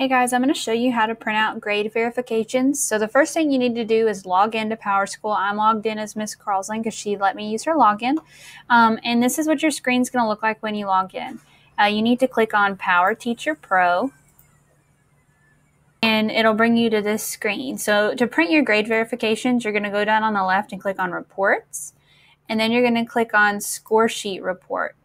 Hey guys, I'm going to show you how to print out grade verifications. So the first thing you need to do is log into PowerSchool. I'm logged in as Miss Carlson because she let me use her login. Um, and this is what your screen's going to look like when you log in. Uh, you need to click on PowerTeacher Pro and it'll bring you to this screen. So to print your grade verifications, you're going to go down on the left and click on Reports. And then you're going to click on Score Sheet Report.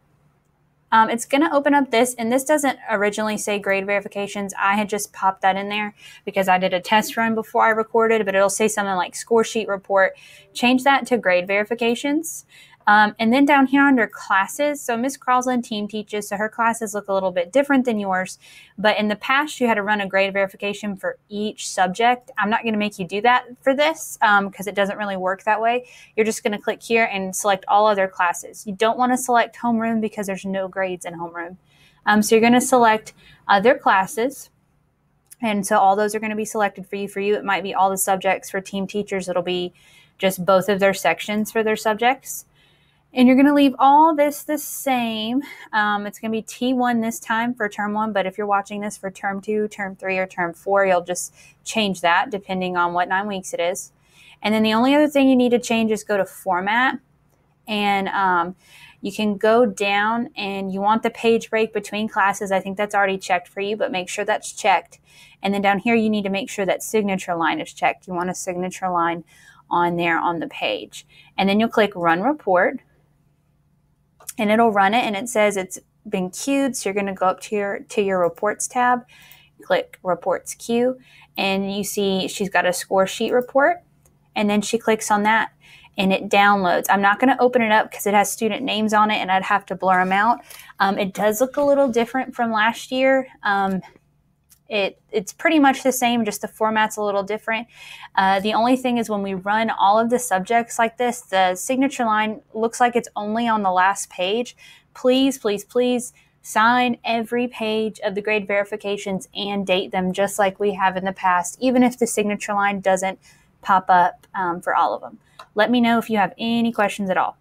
Um, it's going to open up this, and this doesn't originally say grade verifications. I had just popped that in there because I did a test run before I recorded, but it'll say something like score sheet report. Change that to grade verifications. Um, and then down here under classes, so Miss Carlson team teaches, so her classes look a little bit different than yours. But in the past, you had to run a grade verification for each subject. I'm not going to make you do that for this because um, it doesn't really work that way. You're just going to click here and select all other classes. You don't want to select homeroom because there's no grades in homeroom. Um, so you're going to select other classes. And so all those are going to be selected for you. For you, it might be all the subjects. For team teachers, it'll be just both of their sections for their subjects. And you're going to leave all this the same. Um, it's going to be T1 this time for term one, but if you're watching this for term two, term three, or term four, you'll just change that depending on what nine weeks it is. And then the only other thing you need to change is go to format. And um, you can go down and you want the page break between classes. I think that's already checked for you, but make sure that's checked. And then down here, you need to make sure that signature line is checked. You want a signature line on there on the page. And then you'll click Run Report and it'll run it and it says it's been queued. So you're going to go up to your to your reports tab, click reports queue, and you see she's got a score sheet report. And then she clicks on that and it downloads. I'm not going to open it up because it has student names on it and I'd have to blur them out. Um, it does look a little different from last year. Um, it it's pretty much the same, just the format's a little different. Uh, the only thing is when we run all of the subjects like this, the signature line looks like it's only on the last page. Please, please, please sign every page of the grade verifications and date them just like we have in the past, even if the signature line doesn't pop up um, for all of them. Let me know if you have any questions at all.